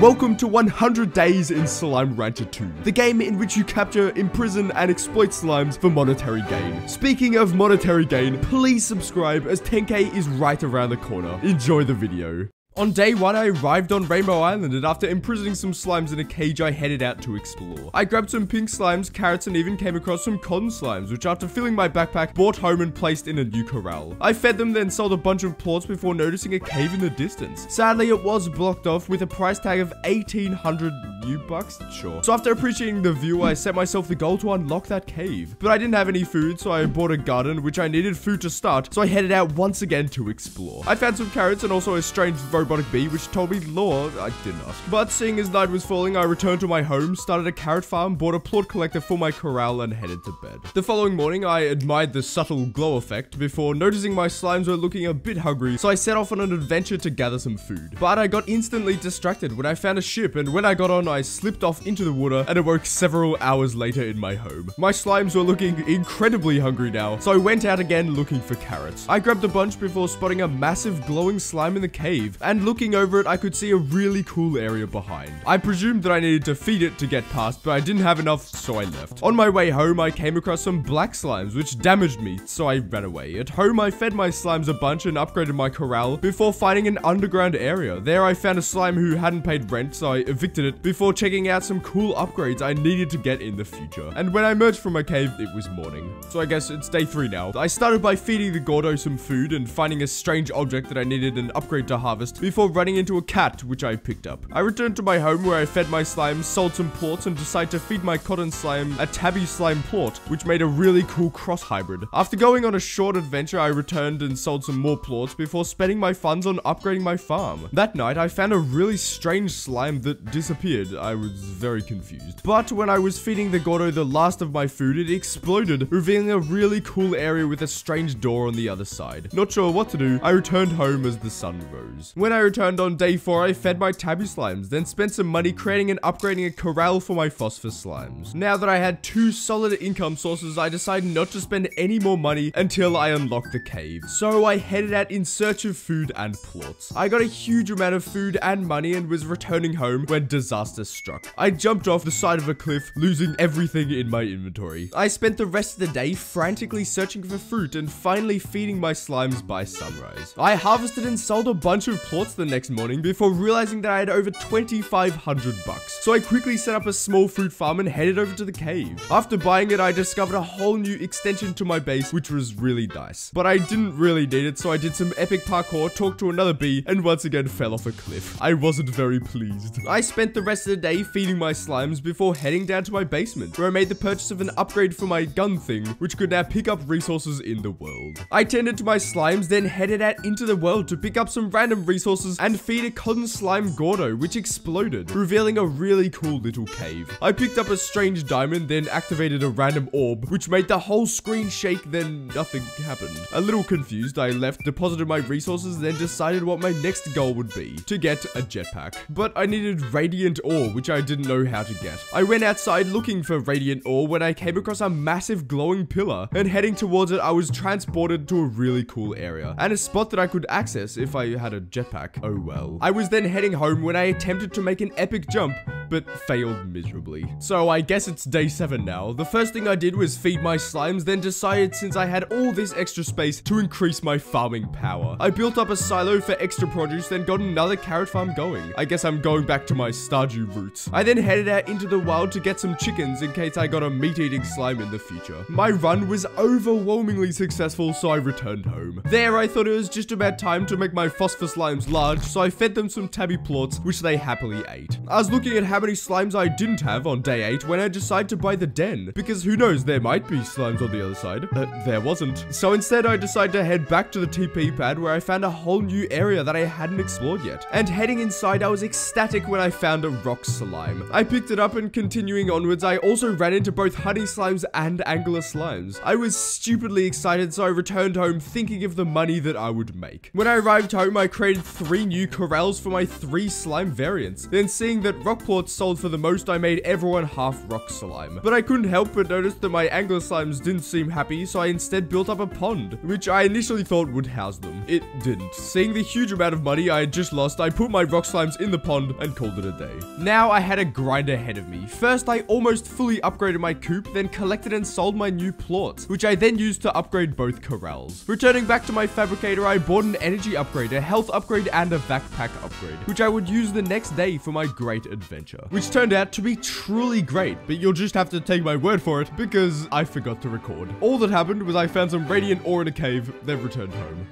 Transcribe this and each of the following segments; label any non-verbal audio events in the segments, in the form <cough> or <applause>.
Welcome to 100 Days in Slime Rancher 2, the game in which you capture, imprison, and exploit slimes for monetary gain. Speaking of monetary gain, please subscribe as 10k is right around the corner. Enjoy the video. On day one, I arrived on Rainbow Island, and after imprisoning some slimes in a cage, I headed out to explore. I grabbed some pink slimes, carrots, and even came across some cotton slimes, which after filling my backpack, brought home and placed in a new corral. I fed them, then sold a bunch of plorts before noticing a cave in the distance. Sadly, it was blocked off with a price tag of 1800 new bucks? Sure. So after appreciating the view, I set myself the goal to unlock that cave. But I didn't have any food, so I bought a garden, which I needed food to start, so I headed out once again to explore. I found some carrots and also a strange robotic bee, which told me lore. I didn't ask. But seeing as night was falling, I returned to my home, started a carrot farm, bought a plort collector for my corral, and headed to bed. The following morning, I admired the subtle glow effect before noticing my slimes were looking a bit hungry, so I set off on an adventure to gather some food. But I got instantly distracted when I found a ship, and when I got on, I slipped off into the water and awoke several hours later in my home. My slimes were looking incredibly hungry now, so I went out again looking for carrots. I grabbed a bunch before spotting a massive glowing slime in the cave, and looking over it, I could see a really cool area behind. I presumed that I needed to feed it to get past, but I didn't have enough, so I left. On my way home, I came across some black slimes, which damaged me, so I ran away. At home, I fed my slimes a bunch and upgraded my corral before finding an underground area. There, I found a slime who hadn't paid rent, so I evicted it before checking out some cool upgrades I needed to get in the future. And when I emerged from my cave, it was morning. So I guess it's day three now. I started by feeding the Gordo some food and finding a strange object that I needed an upgrade to harvest before running into a cat, which I picked up. I returned to my home where I fed my slime, sold some plorts, and decided to feed my cotton slime a tabby slime plort, which made a really cool cross hybrid. After going on a short adventure, I returned and sold some more plorts before spending my funds on upgrading my farm. That night, I found a really strange slime that disappeared. I was very confused. But when I was feeding the Gordo the last of my food, it exploded, revealing a really cool area with a strange door on the other side. Not sure what to do, I returned home as the sun rose. When I returned on day 4, I fed my tabby slimes, then spent some money creating and upgrading a corral for my phosphor slimes. Now that I had two solid income sources, I decided not to spend any more money until I unlocked the cave. So I headed out in search of food and plorts. I got a huge amount of food and money and was returning home when disaster struck. I jumped off the side of a cliff, losing everything in my inventory. I spent the rest of the day frantically searching for fruit and finally feeding my slimes by sunrise. I harvested and sold a bunch of the next morning before realizing that I had over 2500 bucks. So I quickly set up a small fruit farm and headed over to the cave. After buying it, I discovered a whole new extension to my base, which was really nice. But I didn't really need it, so I did some epic parkour, talked to another bee, and once again fell off a cliff. I wasn't very pleased. I spent the rest of the day feeding my slimes before heading down to my basement, where I made the purchase of an upgrade for my gun thing, which could now pick up resources in the world. I tended to my slimes, then headed out into the world to pick up some random resources and feed a cotton slime Gordo, which exploded, revealing a really cool little cave. I picked up a strange diamond, then activated a random orb, which made the whole screen shake, then nothing happened. A little confused, I left, deposited my resources, then decided what my next goal would be, to get a jetpack. But I needed radiant ore, which I didn't know how to get. I went outside looking for radiant ore when I came across a massive glowing pillar, and heading towards it, I was transported to a really cool area, and a spot that I could access if I had a jetpack. Oh well. I was then heading home when I attempted to make an epic jump, but failed miserably. So I guess it's day 7 now. The first thing I did was feed my slimes, then decided since I had all this extra space to increase my farming power. I built up a silo for extra produce, then got another carrot farm going. I guess I'm going back to my Stardew roots. I then headed out into the wild to get some chickens in case I got a meat-eating slime in the future. My run was overwhelmingly successful, so I returned home. There, I thought it was just about time to make my phosphor slimes large, so I fed them some tabby plorts, which they happily ate. I was looking at how many slimes I didn't have on day 8 when I decided to buy the den, because who knows, there might be slimes on the other side. But there wasn't. So instead, I decided to head back to the TP pad where I found a whole new area that I hadn't explored yet. And heading inside, I was ecstatic when I found a rock slime. I picked it up and continuing onwards, I also ran into both honey slimes and angler slimes. I was stupidly excited, so I returned home thinking of the money that I would make. When I arrived home, I created three new corrals for my three slime variants. Then seeing that rock sold for the most, I made everyone half rock slime. But I couldn't help but notice that my angler slimes didn't seem happy, so I instead built up a pond, which I initially thought would house them. It didn't. Seeing the huge amount of money I had just lost, I put my rock slimes in the pond and called it a day. Now I had a grind ahead of me. First, I almost fully upgraded my coop, then collected and sold my new plorts, which I then used to upgrade both corrals. Returning back to my fabricator, I bought an energy upgrade, a health upgrade, and a backpack upgrade, which I would use the next day for my great adventure, which turned out to be truly great, but you'll just have to take my word for it because I forgot to record. All that happened was I found some radiant ore in a cave, then returned home.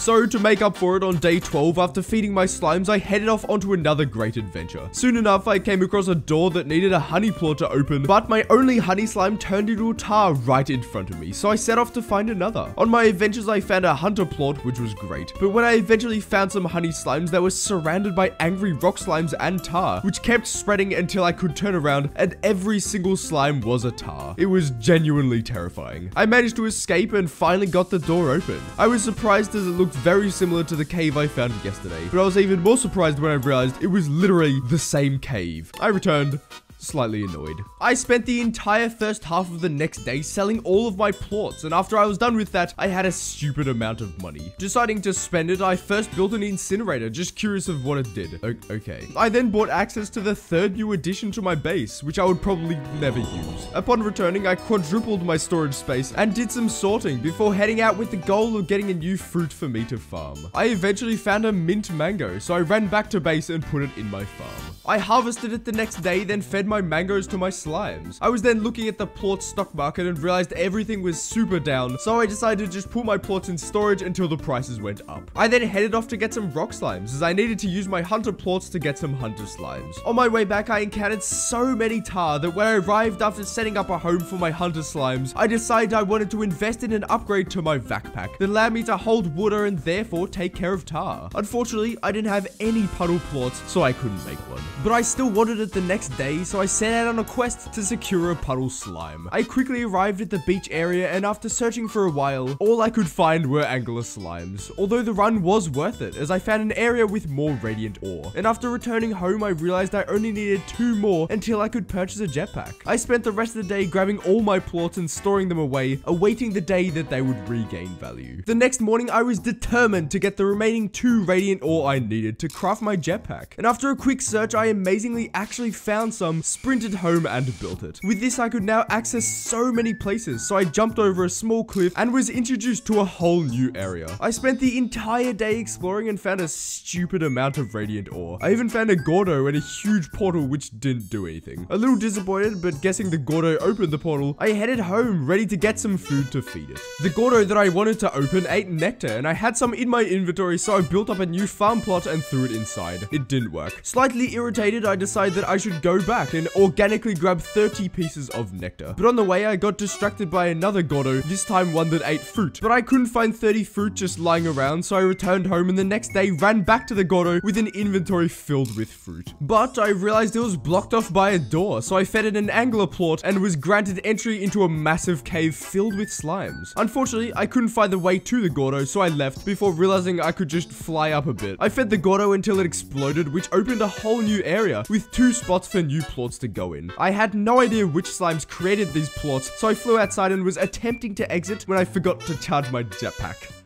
So, to make up for it on day 12, after feeding my slimes, I headed off onto another great adventure. Soon enough, I came across a door that needed a honey plort to open, but my only honey slime turned into a tar right in front of me, so I set off to find another. On my adventures, I found a hunter plort, which was great, but when I eventually found some honey slimes, they were surrounded by angry rock slimes and tar, which kept spreading until I could turn around, and every single slime was a tar. It was genuinely terrifying. I managed to escape and finally got the door open. I was surprised as it looked very similar to the cave I found yesterday, but I was even more surprised when I realized it was literally the same cave. I returned, slightly annoyed. I spent the entire first half of the next day selling all of my plorts, and after I was done with that, I had a stupid amount of money. Deciding to spend it, I first built an incinerator, just curious of what it did. O okay. I then bought access to the third new addition to my base, which I would probably never use. Upon returning, I quadrupled my storage space and did some sorting before heading out with the goal of getting a new fruit for me to farm. I eventually found a mint mango, so I ran back to base and put it in my farm. I harvested it the next day, then fed my mangoes to my slimes. I was then looking at the plort stock market and realized everything was super down, so I decided to just put my plorts in storage until the prices went up. I then headed off to get some rock slimes, as I needed to use my hunter plorts to get some hunter slimes. On my way back, I encountered so many tar that when I arrived after setting up a home for my hunter slimes, I decided I wanted to invest in an upgrade to my backpack that allowed me to hold water and therefore take care of tar. Unfortunately, I didn't have any puddle plorts, so I couldn't make one. But I still wanted it the next day, so I set out on a quest to secure a puddle slime. I quickly arrived at the beach area, and after searching for a while, all I could find were angler slimes. Although the run was worth it, as I found an area with more radiant ore. And after returning home, I realized I only needed two more until I could purchase a jetpack. I spent the rest of the day grabbing all my plorts and storing them away, awaiting the day that they would regain value. The next morning, I was determined to get the remaining two radiant ore I needed to craft my jetpack. And after a quick search, I amazingly actually found some, sprinted home and built it. With this, I could now access so many places, so I jumped over a small cliff and was introduced to a whole new area. I spent the entire day exploring and found a stupid amount of radiant ore. I even found a Gordo and a huge portal which didn't do anything. A little disappointed, but guessing the Gordo opened the portal, I headed home ready to get some food to feed it. The Gordo that I wanted to open ate nectar and I had some in my inventory so I built up a new farm plot and threw it inside. It didn't work. Slightly irritated, I decided that I should go back and organically grab 30 pieces of nectar. But on the way, I got distracted by another Gordo, this time one that ate fruit. But I couldn't find 30 fruit just lying around, so I returned home and the next day ran back to the Gordo with an inventory filled with fruit. But I realized it was blocked off by a door, so I fed it an angler plort and was granted entry into a massive cave filled with slimes. Unfortunately, I couldn't find the way to the Gordo, so I left before realizing I could just fly up a bit. I fed the Gordo until it exploded, which opened a whole new area with two spots for new plorts to go in. I had no idea which slimes created these plorts, so I flew outside and was attempting to exit when I forgot to charge my jetpack.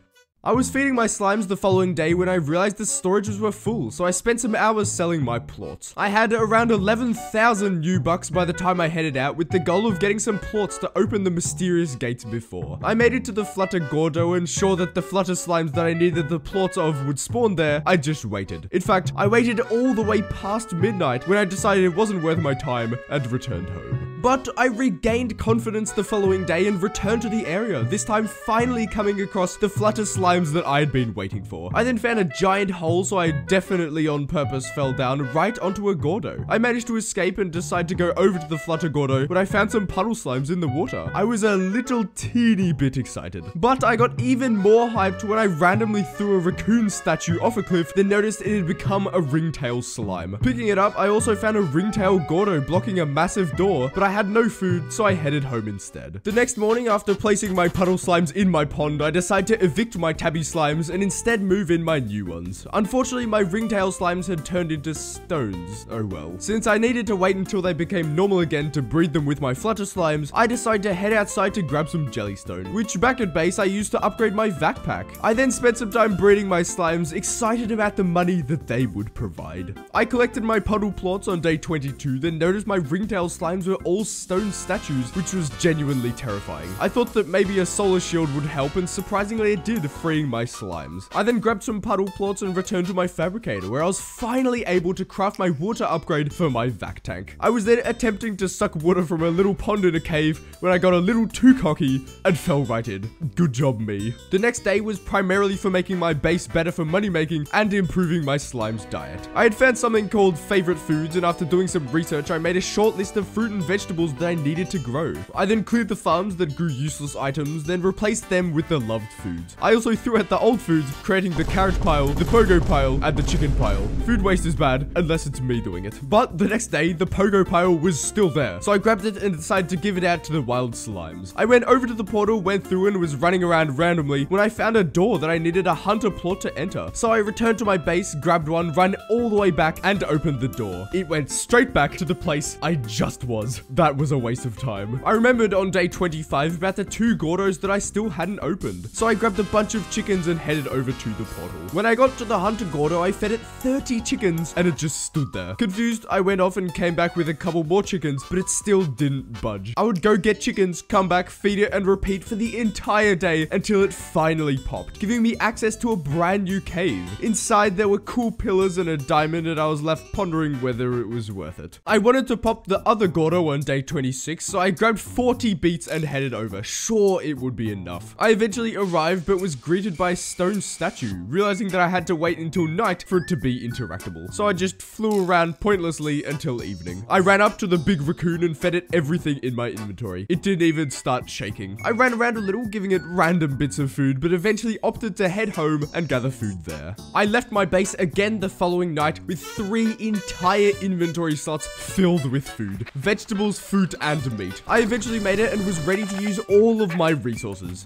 I was feeding my slimes the following day when I realized the storages were full, so I spent some hours selling my plorts. I had around 11,000 new bucks by the time I headed out with the goal of getting some plorts to open the mysterious gates before. I made it to the Flutter Gordo and sure that the Flutter slimes that I needed the plorts of would spawn there, I just waited. In fact, I waited all the way past midnight when I decided it wasn't worth my time and returned home. But I regained confidence the following day and returned to the area, this time finally coming across the Flutter slimes that I had been waiting for. I then found a giant hole, so I definitely on purpose fell down right onto a Gordo. I managed to escape and decide to go over to the Flutter Gordo, but I found some puddle slimes in the water. I was a little teeny bit excited. But I got even more hyped when I randomly threw a raccoon statue off a cliff, then noticed it had become a ringtail slime. Picking it up, I also found a ringtail Gordo blocking a massive door, but I had no food, so I headed home instead. The next morning, after placing my puddle slimes in my pond, I decided to evict my tabby slimes and instead move in my new ones. Unfortunately, my ringtail slimes had turned into stones. Oh well. Since I needed to wait until they became normal again to breed them with my flutter slimes, I decided to head outside to grab some jellystone, which back at base I used to upgrade my vac pack. I then spent some time breeding my slimes, excited about the money that they would provide. I collected my puddle plorts on day 22, then noticed my ringtail slimes were all stone statues, which was genuinely terrifying. I thought that maybe a solar shield would help, and surprisingly it did, freeing my slimes. I then grabbed some puddle plorts and returned to my fabricator, where I was finally able to craft my water upgrade for my vac tank. I was then attempting to suck water from a little pond in a cave when I got a little too cocky and fell right in. Good job me. The next day was primarily for making my base better for money making and improving my slime's diet. I had found something called favorite foods and after doing some research I made a short list of fruit and vegetables that I needed to grow. I then cleared the farms that grew useless items then replaced them with the loved foods. I also threw out the old foods creating the carrot pile, the pogo pile and the chicken pile. Food waste is bad unless it's me doing it. But the next day the pogo pile was still there so I grabbed it and decided to give it out to the wild slimes. I went over to the portal, went through and was running around randomly when I found a door that I needed a hunter plort to enter. So I returned to my base, grabbed one, ran all the way back and opened the door. It went straight back to the place I just was. That was a waste of time. I remembered on day 25 about the two Gordos that I still hadn't opened. So I grabbed a bunch of chickens and headed over to the portal. When I got to the hunter Gordo, I fed it 30 chickens and it just stood there. Confused, I went off and came back with a couple more chickens, but it still didn't budge. I would go get chickens, come back, feed it, and repeat for the entire day until it finally popped, giving me access to a brand new cave. Inside, there were cool pillars and a diamond, and I was left pondering whether it was worth it. I wanted to pop the other Gordo on day 26, so I grabbed 40 beets and headed over. Sure, it would be enough. I eventually arrived, but was greeted by a stone statue, realizing that I had to wait until night for it to be interactable. So I just flew around pointlessly until evening. I ran up to the big raccoon and fed it everything in my inventory. It didn't even start shaking. I ran around a little, giving it random bits of food, but eventually opted to head home and gather food there. I left my base again the following night with three entire inventory slots filled with food. Vegetables, fruit, and meat. I eventually made it and was ready to use all of my resources.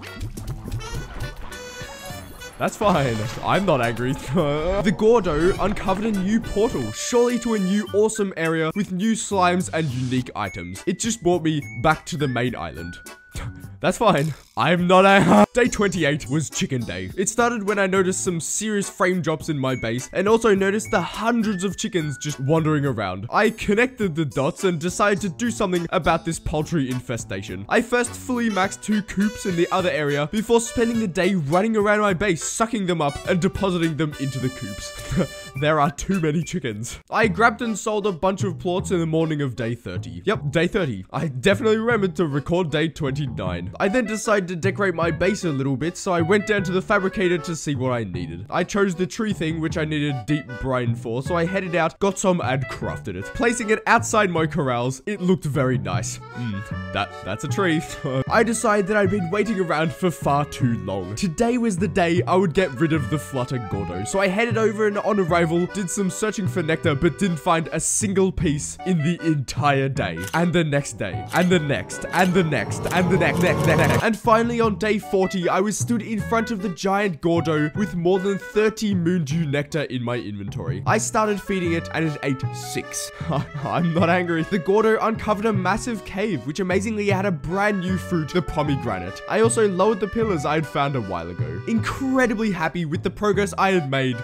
That's fine. I'm not angry. <laughs> the Gordo uncovered a new portal, surely to a new awesome area with new slimes and unique items. It just brought me back to the main island. <laughs> That's fine. I'm not a- <laughs> Day 28 was chicken day. It started when I noticed some serious frame drops in my base and also noticed the hundreds of chickens just wandering around. I connected the dots and decided to do something about this poultry infestation. I first fully maxed two coops in the other area before spending the day running around my base, sucking them up and depositing them into the coops. <laughs> there are too many chickens. I grabbed and sold a bunch of plorts in the morning of day 30. Yep, day 30. I definitely remembered to record day 29. I then decided to decorate my base a little bit, so I went down to the fabricator to see what I needed. I chose the tree thing, which I needed deep brine for, so I headed out, got some, and crafted it. Placing it outside my corrals, it looked very nice. Hmm, that, that's a tree. <laughs> I decided that I'd been waiting around for far too long. Today was the day I would get rid of the Flutter Gordo, so I headed over and on arrival, did some searching for nectar, but didn't find a single piece in the entire day. And the next day, and the next, and the next, and the next, next, next, next. And finally on day 40, I was stood in front of the giant Gordo with more than 30 Moondew nectar in my inventory. I started feeding it and it ate six. <laughs> I'm not angry. The Gordo uncovered a massive cave, which amazingly had a brand new fruit, the pomegranate. I also lowered the pillars I had found a while ago. Incredibly happy with the progress I had made,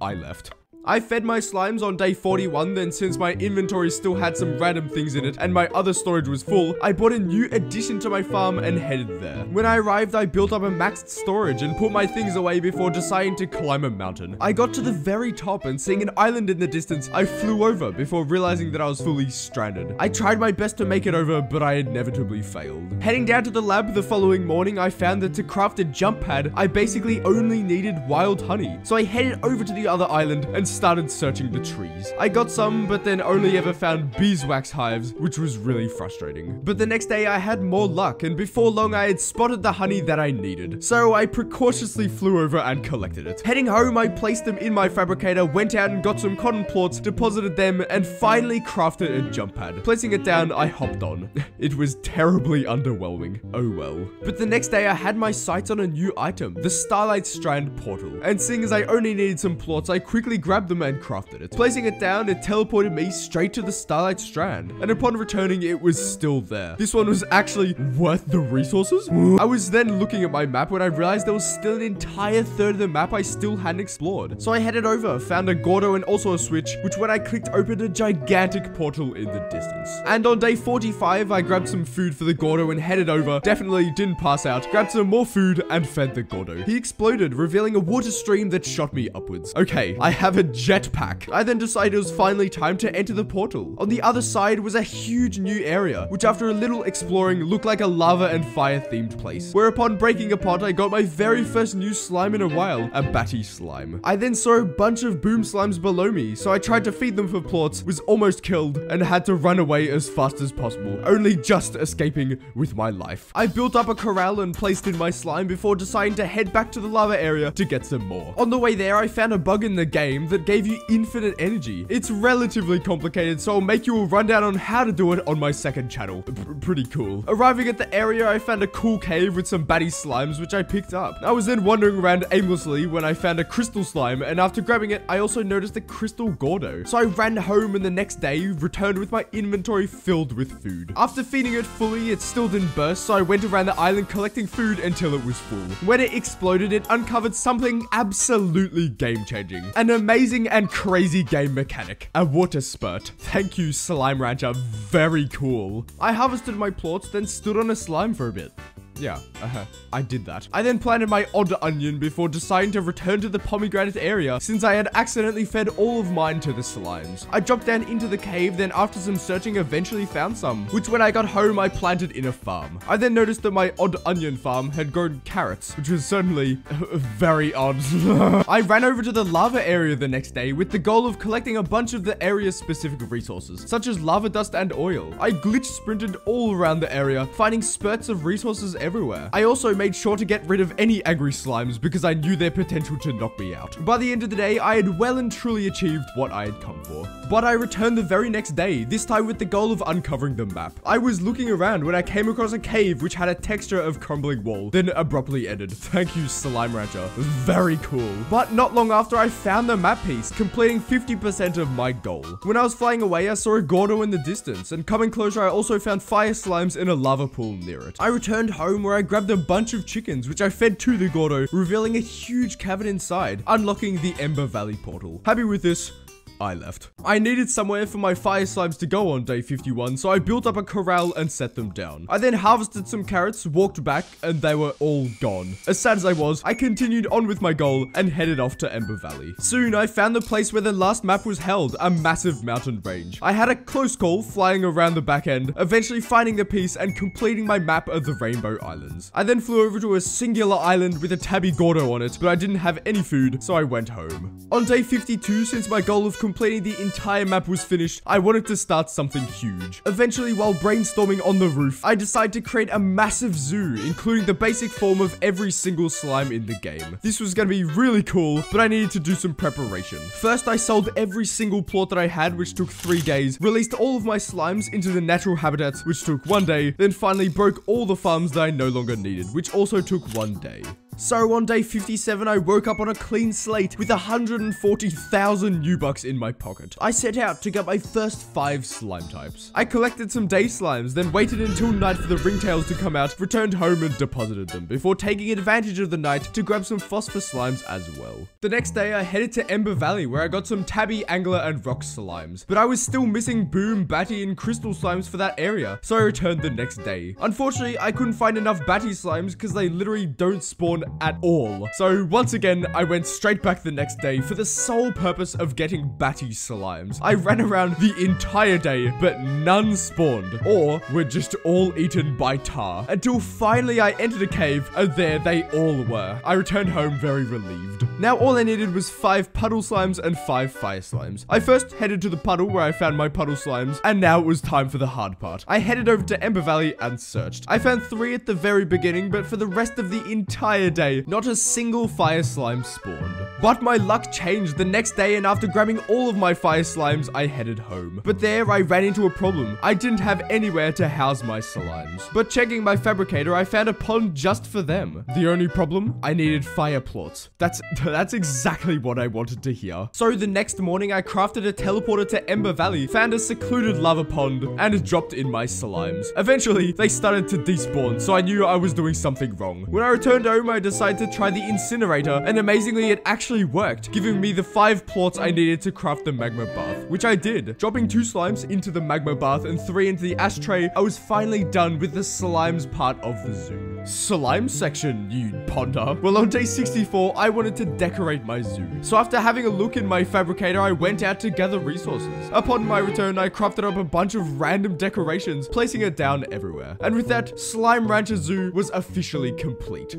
I left. I fed my slimes on day 41, then since my inventory still had some random things in it and my other storage was full, I bought a new addition to my farm and headed there. When I arrived, I built up a maxed storage and put my things away before deciding to climb a mountain. I got to the very top and seeing an island in the distance, I flew over before realizing that I was fully stranded. I tried my best to make it over, but I inevitably failed. Heading down to the lab the following morning, I found that to craft a jump pad, I basically only needed wild honey. So I headed over to the other island and started searching the trees. I got some, but then only ever found beeswax hives, which was really frustrating. But the next day I had more luck, and before long I had spotted the honey that I needed. So I precautiously flew over and collected it. Heading home, I placed them in my fabricator, went out and got some cotton plorts, deposited them, and finally crafted a jump pad. Placing it down, I hopped on. <laughs> it was terribly underwhelming. Oh well. But the next day I had my sights on a new item, the Starlight Strand portal. And seeing as I only needed some plorts, I quickly grabbed them and crafted it. Placing it down, it teleported me straight to the Starlight Strand. And upon returning, it was still there. This one was actually worth the resources. I was then looking at my map when I realized there was still an entire third of the map I still hadn't explored. So I headed over, found a Gordo and also a switch, which when I clicked opened a gigantic portal in the distance. And on day 45, I grabbed some food for the Gordo and headed over. Definitely didn't pass out. Grabbed some more food and fed the Gordo. He exploded, revealing a water stream that shot me upwards. Okay, I have a jetpack. I then decided it was finally time to enter the portal. On the other side was a huge new area, which after a little exploring looked like a lava and fire themed place. Whereupon breaking a pot, I got my very first new slime in a while, a batty slime. I then saw a bunch of boom slimes below me, so I tried to feed them for plorts, was almost killed, and had to run away as fast as possible, only just escaping with my life. I built up a corral and placed in my slime before deciding to head back to the lava area to get some more. On the way there, I found a bug in the game that gave you infinite energy. It's relatively complicated, so I'll make you a rundown on how to do it on my second channel. P pretty cool. Arriving at the area, I found a cool cave with some batty slimes, which I picked up. I was then wandering around aimlessly when I found a crystal slime, and after grabbing it, I also noticed a crystal gordo. So I ran home and the next day, returned with my inventory filled with food. After feeding it fully, it still didn't burst, so I went around the island collecting food until it was full. When it exploded, it uncovered something absolutely game-changing. An amazing and crazy game mechanic. A water spurt. Thank you, Slime Rancher. Very cool. I harvested my plorts, then stood on a slime for a bit. Yeah, uh-huh. I did that. I then planted my odd onion before deciding to return to the pomegranate area since I had accidentally fed all of mine to the slimes. I dropped down into the cave, then after some searching eventually found some, which when I got home I planted in a farm. I then noticed that my odd onion farm had grown carrots, which was certainly <laughs> very odd. <laughs> I ran over to the lava area the next day with the goal of collecting a bunch of the area's specific resources, such as lava dust and oil. I glitch sprinted all around the area, finding spurts of resources everywhere everywhere. I also made sure to get rid of any angry slimes because I knew their potential to knock me out. By the end of the day, I had well and truly achieved what I had come for. But I returned the very next day, this time with the goal of uncovering the map. I was looking around when I came across a cave which had a texture of crumbling wall, then abruptly ended. <laughs> Thank you, Slime Rancher. Very cool. But not long after, I found the map piece, completing 50% of my goal. When I was flying away, I saw a Gordo in the distance, and coming closer, I also found fire slimes in a lava pool near it. I returned home where I grabbed a bunch of chickens, which I fed to the Gordo, revealing a huge cavern inside, unlocking the Ember Valley portal. Happy with this, I left. I needed somewhere for my fire slimes to go on day 51, so I built up a corral and set them down. I then harvested some carrots, walked back, and they were all gone. As sad as I was, I continued on with my goal and headed off to Ember Valley. Soon, I found the place where the last map was held, a massive mountain range. I had a close call flying around the back end, eventually finding the piece and completing my map of the Rainbow Islands. I then flew over to a singular island with a tabby Gordo on it, but I didn't have any food, so I went home. On day 52, since my goal of completing the entire map was finished, I wanted to start something huge. Eventually, while brainstorming on the roof, I decided to create a massive zoo, including the basic form of every single slime in the game. This was going to be really cool, but I needed to do some preparation. First, I sold every single plort that I had, which took three days, released all of my slimes into the natural habitats, which took one day, then finally broke all the farms that I no longer needed, which also took one day. So on day 57, I woke up on a clean slate with 140,000 U-Bucks in my pocket. I set out to get my first five slime types. I collected some day slimes, then waited until night for the ringtails to come out, returned home and deposited them, before taking advantage of the night to grab some phosphor slimes as well. The next day, I headed to Ember Valley, where I got some tabby, angler, and rock slimes. But I was still missing boom, batty, and crystal slimes for that area, so I returned the next day. Unfortunately, I couldn't find enough batty slimes because they literally don't spawn at all. So once again, I went straight back the next day for the sole purpose of getting batty slimes. I ran around the entire day, but none spawned, or were just all eaten by tar, until finally I entered a cave, and there they all were. I returned home very relieved. Now all I needed was five puddle slimes and five fire slimes. I first headed to the puddle where I found my puddle slimes, and now it was time for the hard part. I headed over to Ember Valley and searched. I found three at the very beginning, but for the rest of the entire day, not a single fire slime spawned. But my luck changed the next day, and after grabbing all of my fire slimes, I headed home. But there I ran into a problem. I didn't have anywhere to house my slimes. But checking my fabricator, I found a pond just for them. The only problem? I needed fire plorts. That's <laughs> that's exactly what I wanted to hear. So the next morning, I crafted a teleporter to Ember Valley, found a secluded lava pond, and dropped in my slimes. Eventually, they started to despawn, so I knew I was doing something wrong. When I returned home, I decided to try the incinerator, and amazingly, it actually worked, giving me the five plorts I needed to craft the magma bath, which I did. Dropping two slimes into the magma bath and three into the ashtray, I was finally done with the slimes part of the zoo. Slime section, you ponder. Well, on day 64, I wanted to decorate my zoo. So after having a look in my fabricator, I went out to gather resources. Upon my return, I crafted up a bunch of random decorations, placing it down everywhere. And with that, Slime Rancher Zoo was officially complete.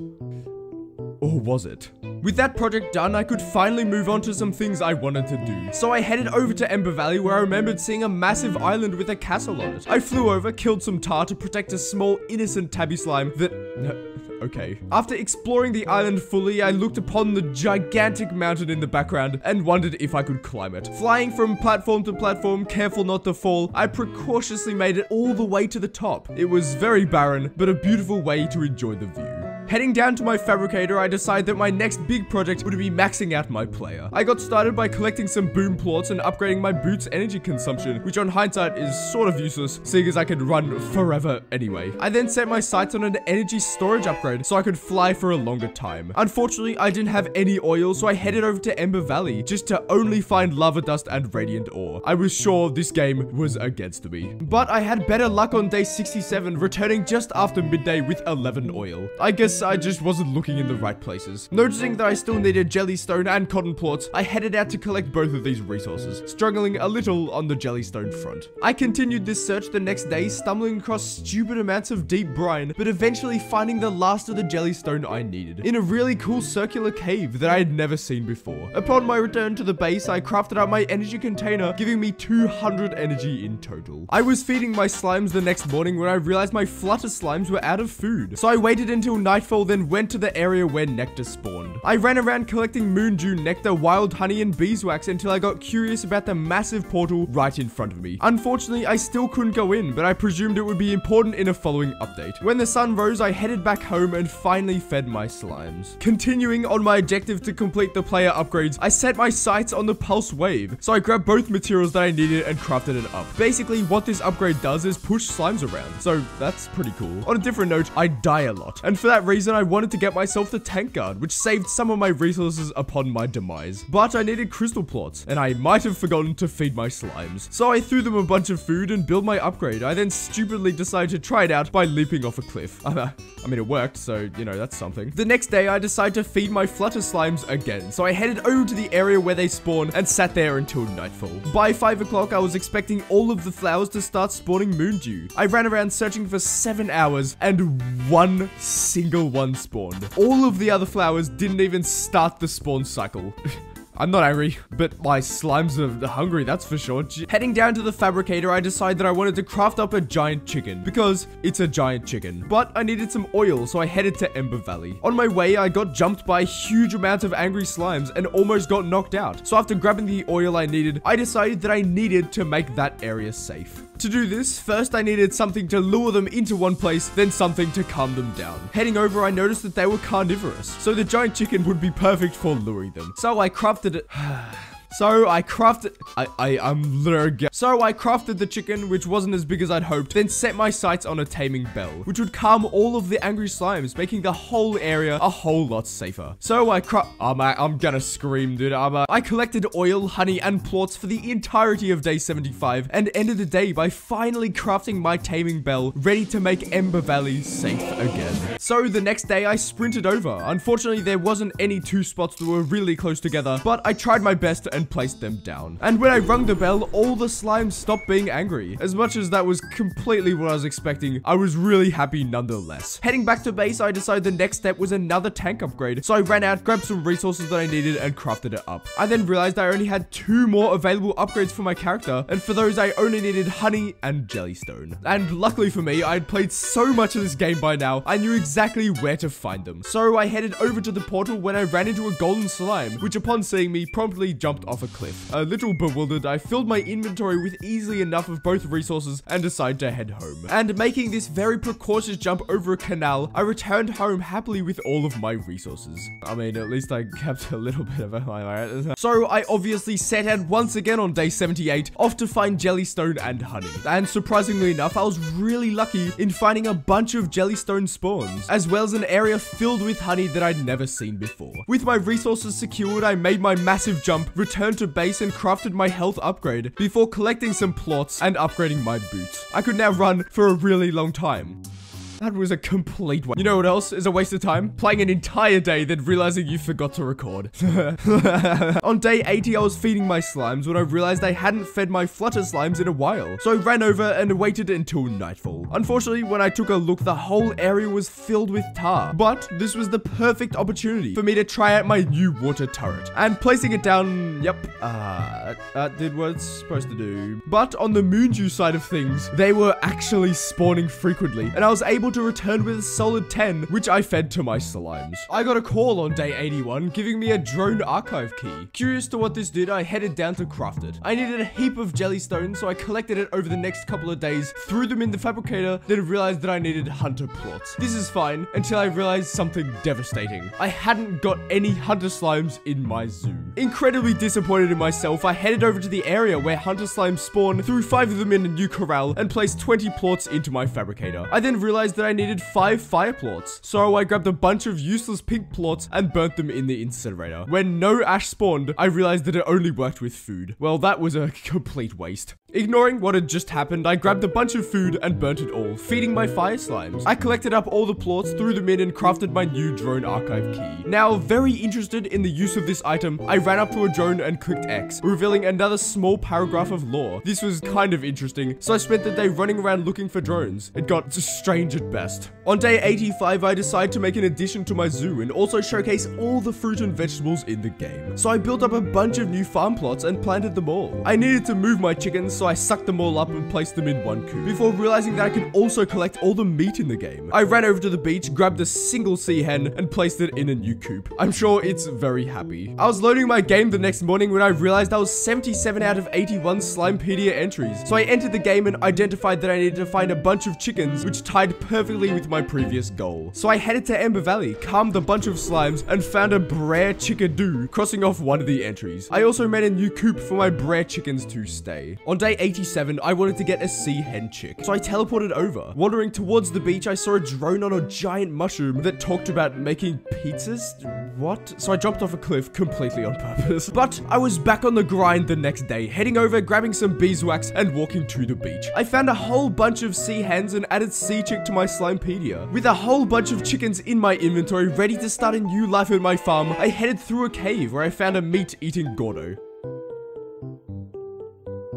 Or was it? With that project done, I could finally move on to some things I wanted to do. So I headed over to Ember Valley where I remembered seeing a massive island with a castle on it. I flew over, killed some tar to protect a small innocent tabby slime that... <laughs> Okay. After exploring the island fully, I looked upon the gigantic mountain in the background and wondered if I could climb it. Flying from platform to platform, careful not to fall, I precautiously made it all the way to the top. It was very barren, but a beautiful way to enjoy the view. Heading down to my fabricator, I decided that my next big project would be maxing out my player. I got started by collecting some boom plorts and upgrading my boot's energy consumption, which on hindsight is sort of useless, seeing as I could run forever anyway. I then set my sights on an energy storage upgrade so I could fly for a longer time. Unfortunately, I didn't have any oil, so I headed over to Ember Valley just to only find lava dust and radiant ore. I was sure this game was against me. But I had better luck on day 67, returning just after midday with 11 oil. I guess I just wasn't looking in the right places. Noticing that I still needed jellystone and cotton plorts, I headed out to collect both of these resources, struggling a little on the jellystone front. I continued this search the next day, stumbling across stupid amounts of deep brine, but eventually finding the last of the jellystone I needed, in a really cool circular cave that I had never seen before. Upon my return to the base, I crafted out my energy container, giving me 200 energy in total. I was feeding my slimes the next morning when I realized my flutter slimes were out of food, so I waited until nightfall then went to the area where nectar spawned. I ran around collecting Moondew nectar, wild honey, and beeswax until I got curious about the massive portal right in front of me. Unfortunately, I still couldn't go in, but I presumed it would be important in a following update. When the sun rose, I headed back home and finally fed my slimes. Continuing on my objective to complete the player upgrades, I set my sights on the pulse wave, so I grabbed both materials that I needed and crafted it up. Basically, what this upgrade does is push slimes around, so that's pretty cool. On a different note, I die a lot, and for that reason, I wanted to get myself the tank guard, which saved some of my resources upon my demise. But I needed crystal plorts, and I might have forgotten to feed my slimes. So I threw them a bunch of food and built my upgrade. I then stupidly decided to try it out by leaping off a cliff. <laughs> I mean, it worked, so, you know, that's something. The next day, I decided to feed my flutter slimes again, so I headed over to the area where they spawn and sat there until nightfall. By 5 o'clock, I was expecting all of the flowers to start spawning Moondew. I ran around searching for 7 hours, and one single one spawned. All of the other flowers didn't even start the spawn cycle. <laughs> I'm not angry, but my slimes are hungry, that's for sure. J Heading down to the fabricator, I decided that I wanted to craft up a giant chicken, because it's a giant chicken. But I needed some oil, so I headed to Ember Valley. On my way, I got jumped by a huge amount of angry slimes and almost got knocked out. So after grabbing the oil I needed, I decided that I needed to make that area safe. To do this, first I needed something to lure them into one place, then something to calm them down. Heading over, I noticed that they were carnivorous, so the giant chicken would be perfect for luring them. So I crafted it. <sighs> <sighs> So I crafted, I, I, I'm literally, so I crafted the chicken, which wasn't as big as I'd hoped, then set my sights on a taming bell, which would calm all of the angry slimes, making the whole area a whole lot safer. So I cra- I'm, I'm gonna scream, dude. I'm, uh, I collected oil, honey, and plorts for the entirety of day 75, and ended the day by finally crafting my taming bell, ready to make Ember Valley safe again. So the next day, I sprinted over. Unfortunately, there wasn't any two spots that were really close together, but I tried my best and placed them down. And when I rung the bell, all the slimes stopped being angry. As much as that was completely what I was expecting, I was really happy nonetheless. Heading back to base, I decided the next step was another tank upgrade. So I ran out, grabbed some resources that I needed, and crafted it up. I then realized I only had two more available upgrades for my character, and for those I only needed honey and jellystone. And luckily for me, I had played so much of this game by now, I knew exactly where to find them. So I headed over to the portal when I ran into a golden slime, which upon seeing me promptly jumped off a cliff. A little bewildered, I filled my inventory with easily enough of both resources and decided to head home. And making this very precautious jump over a canal, I returned home happily with all of my resources. I mean, at least I kept a little bit of it. <laughs> So I obviously set out once again on day 78, off to find jellystone and honey. And surprisingly enough, I was really lucky in finding a bunch of jellystone spawns, as well as an area filled with honey that I'd never seen before. With my resources secured, I made my massive jump, returned to base and crafted my health upgrade before collecting some plorts and upgrading my boots. I could now run for a really long time. That was a complete waste. You know what else is a waste of time? Playing an entire day, then realizing you forgot to record. <laughs> On day 80, I was feeding my slimes when I realized I hadn't fed my flutter slimes in a while. So I ran over and waited until nightfall. Unfortunately, when I took a look, the whole area was filled with tar. But this was the perfect opportunity for me to try out my new water turret. And placing it down, yep, uh, that did what it's supposed to do. But on the Moondew side of things, they were actually spawning frequently. And I was able able to return with a solid 10, which I fed to my slimes. I got a call on day 81, giving me a drone archive key. Curious to what this did, I headed down to craft it. I needed a heap of jellystone, so I collected it over the next couple of days, threw them in the fabricator, then realized that I needed hunter plorts. This is fine, until I realized something devastating. I hadn't got any hunter slimes in my zoo. Incredibly disappointed in myself, I headed over to the area where hunter slimes spawn, threw five of them in a new corral, and placed 20 plorts into my fabricator. I then realized that that I needed five fire plorts. So I grabbed a bunch of useless pink plorts and burnt them in the incinerator. When no ash spawned, I realized that it only worked with food. Well, that was a <laughs> complete waste. Ignoring what had just happened, I grabbed a bunch of food and burnt it all, feeding my fire slimes. I collected up all the plorts, threw them in, and crafted my new drone archive key. Now, very interested in the use of this item, I ran up to a drone and clicked X, revealing another small paragraph of lore. This was kind of interesting, so I spent the day running around looking for drones. It got <laughs> strange best. On day 85, I decided to make an addition to my zoo and also showcase all the fruit and vegetables in the game. So I built up a bunch of new farm plots and planted them all. I needed to move my chickens, so I sucked them all up and placed them in one coop, before realizing that I could also collect all the meat in the game. I ran over to the beach, grabbed a single sea hen, and placed it in a new coop. I'm sure it's very happy. I was loading my game the next morning when I realized I was 77 out of 81 Slimepedia entries. So I entered the game and identified that I needed to find a bunch of chickens, which tied perfectly with my previous goal. So I headed to Ember Valley, calmed a bunch of slimes, and found a Briar Chickadoo, crossing off one of the entries. I also made a new coop for my Briar chickens to stay. On day 87, I wanted to get a sea hen chick, so I teleported over. Wandering towards the beach, I saw a drone on a giant mushroom that talked about making pizzas? What? So I jumped off a cliff completely on purpose. <laughs> But I was back on the grind the next day, heading over, grabbing some beeswax, and walking to the beach. I found a whole bunch of sea hens and added sea chick to my Slimepedia. With a whole bunch of chickens in my inventory, ready to start a new life at my farm, I headed through a cave where I found a meat-eating Gordo.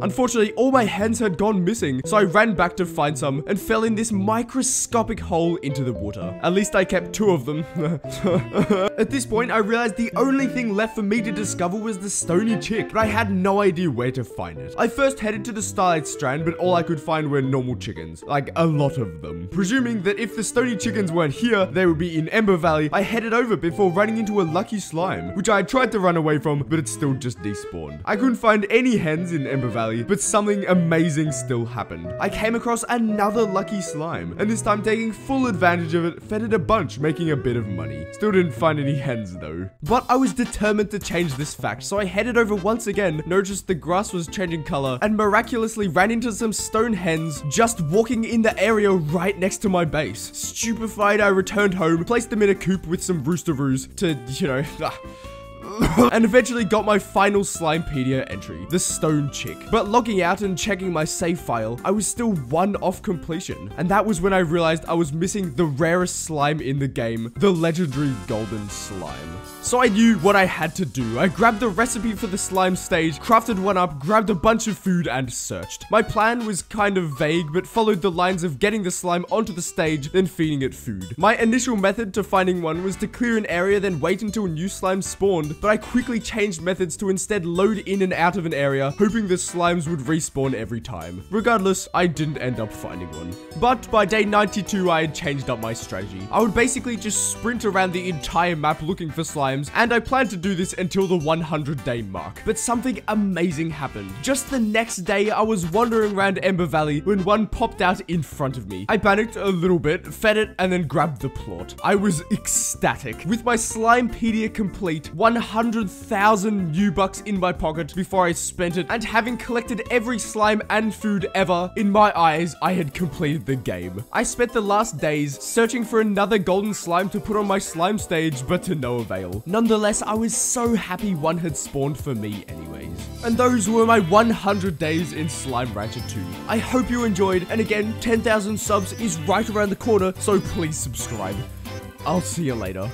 Unfortunately, all my hens had gone missing, so I ran back to find some and fell in this microscopic hole into the water. At least I kept two of them. <laughs> At this point, I realized the only thing left for me to discover was the stony chick, but I had no idea where to find it. I first headed to the Starlight Strand, but all I could find were normal chickens, like a lot of them. Presuming that if the stony chickens weren't here, they would be in Ember Valley, I headed over before running into a lucky slime, which I tried to run away from, but it still just despawned. I couldn't find any hens in Ember Valley, But something amazing still happened. I came across another lucky slime, and this time taking full advantage of it, fed it a bunch, making a bit of money. Still didn't find any hens though. But I was determined to change this fact, so I headed over once again, noticed the grass was changing color, and miraculously ran into some stone hens just walking in the area right next to my base. Stupefied, I returned home, placed them in a coop with some roosteroos to, you know, <laughs> ah, <laughs> and eventually got my final Slimepedia entry, the Stone Chick. But logging out and checking my save file, I was still one off completion. And that was when I realized I was missing the rarest slime in the game, the legendary Golden Slime. So I knew what I had to do. I grabbed the recipe for the slime stage, crafted one up, grabbed a bunch of food, and searched. My plan was kind of vague, but followed the lines of getting the slime onto the stage, then feeding it food. My initial method to finding one was to clear an area, then wait until a new slime spawned, but I quickly changed methods to instead load in and out of an area, hoping the slimes would respawn every time. Regardless, I didn't end up finding one. But by day 92, I had changed up my strategy. I would basically just sprint around the entire map looking for slimes, and I planned to do this until the 100 day mark. But something amazing happened. Just the next day, I was wandering around Ember Valley when one popped out in front of me. I panicked a little bit, fed it, and then grabbed the plort. I was ecstatic. With my Slimepedia complete, 100 100,000 new bucks in my pocket before I spent it, and having collected every slime and food ever, in my eyes, I had completed the game. I spent the last days searching for another golden slime to put on my slime stage, but to no avail. Nonetheless, I was so happy one had spawned for me anyways. And those were my 100 days in Slime Rancher 2. I hope you enjoyed, and again, 10,000 subs is right around the corner, so please subscribe. I'll see you later.